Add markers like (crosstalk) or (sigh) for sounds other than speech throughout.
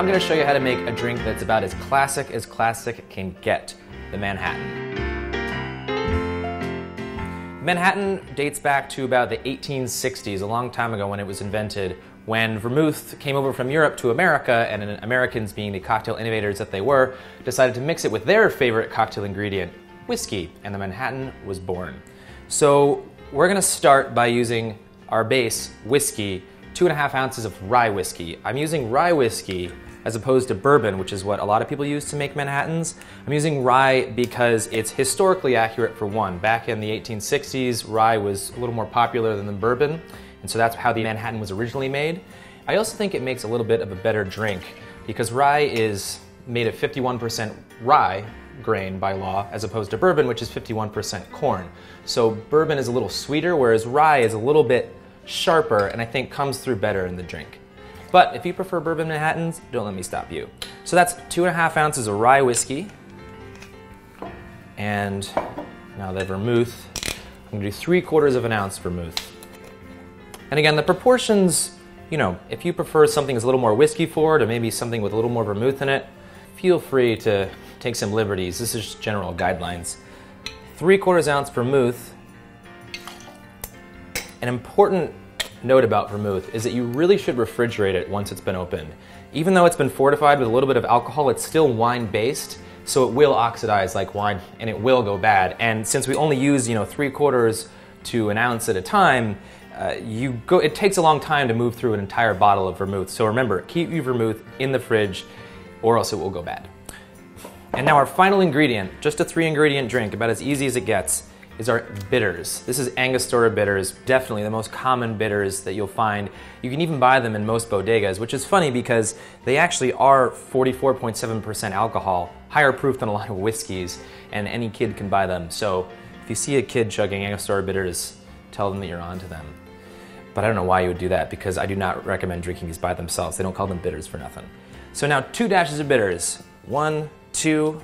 I'm going to show you how to make a drink that's about as classic as classic can get, the Manhattan. Manhattan dates back to about the 1860s, a long time ago when it was invented, when vermouth came over from Europe to America, and Americans, being the cocktail innovators that they were, decided to mix it with their favorite cocktail ingredient, whiskey, and the Manhattan was born. So we're going to start by using our base, whiskey, two and a half ounces of rye whiskey. I'm using rye whiskey as opposed to bourbon, which is what a lot of people use to make Manhattans. I'm using rye because it's historically accurate for one. Back in the 1860s, rye was a little more popular than the bourbon, and so that's how the Manhattan was originally made. I also think it makes a little bit of a better drink because rye is made of 51% rye grain by law as opposed to bourbon, which is 51% corn. So bourbon is a little sweeter, whereas rye is a little bit sharper and I think comes through better in the drink. But if you prefer bourbon Manhattans, don't let me stop you. So that's two and a half ounces of rye whiskey. And now the vermouth. I'm gonna do three quarters of an ounce vermouth. And again, the proportions, you know, if you prefer something that's a little more whiskey forward or maybe something with a little more vermouth in it, feel free to take some liberties. This is just general guidelines. Three quarters ounce vermouth. An important note about vermouth is that you really should refrigerate it once it's been opened. Even though it's been fortified with a little bit of alcohol, it's still wine based, so it will oxidize like wine and it will go bad. And since we only use, you know, three quarters to an ounce at a time, uh, you go, it takes a long time to move through an entire bottle of vermouth. So remember, keep your vermouth in the fridge or else it will go bad. And now our final ingredient, just a three ingredient drink, about as easy as it gets, is our bitters. This is Angostura bitters, definitely the most common bitters that you'll find. You can even buy them in most bodegas, which is funny because they actually are 44.7% alcohol, higher proof than a lot of whiskeys, and any kid can buy them. So if you see a kid chugging Angostura bitters, tell them that you're onto them. But I don't know why you would do that because I do not recommend drinking these by themselves. They don't call them bitters for nothing. So now two dashes of bitters. One, two,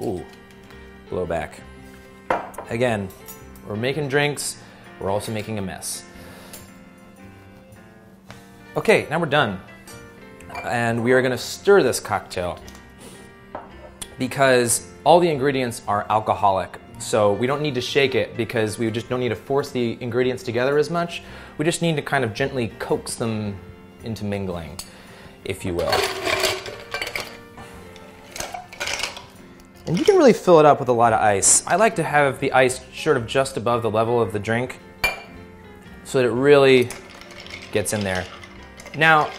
ooh, blow back. Again, we're making drinks, we're also making a mess. Okay, now we're done. And we are gonna stir this cocktail because all the ingredients are alcoholic. So we don't need to shake it because we just don't need to force the ingredients together as much. We just need to kind of gently coax them into mingling, if you will. And you can really fill it up with a lot of ice. I like to have the ice sort of just above the level of the drink so that it really gets in there. Now,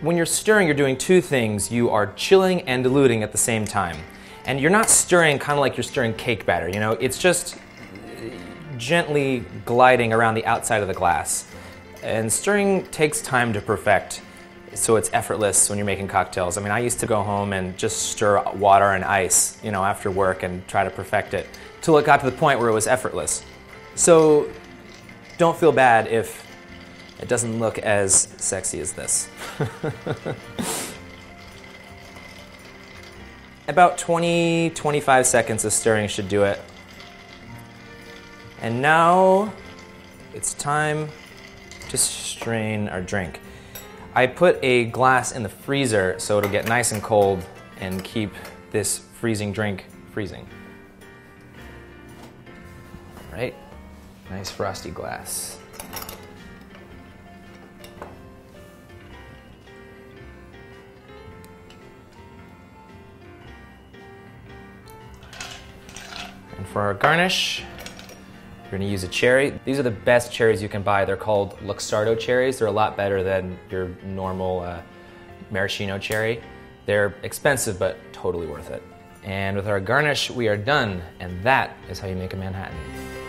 when you're stirring, you're doing two things. You are chilling and diluting at the same time. And you're not stirring kind of like you're stirring cake batter, you know? It's just uh, gently gliding around the outside of the glass. And stirring takes time to perfect so it's effortless when you're making cocktails. I mean, I used to go home and just stir water and ice, you know, after work and try to perfect it till it got to the point where it was effortless. So don't feel bad if it doesn't look as sexy as this. (laughs) About 20, 25 seconds of stirring should do it. And now it's time to strain our drink. I put a glass in the freezer so it'll get nice and cold and keep this freezing drink freezing. All right, nice frosty glass. And for our garnish, we're gonna use a cherry. These are the best cherries you can buy. They're called Luxardo cherries. They're a lot better than your normal uh, maraschino cherry. They're expensive, but totally worth it. And with our garnish, we are done. And that is how you make a Manhattan.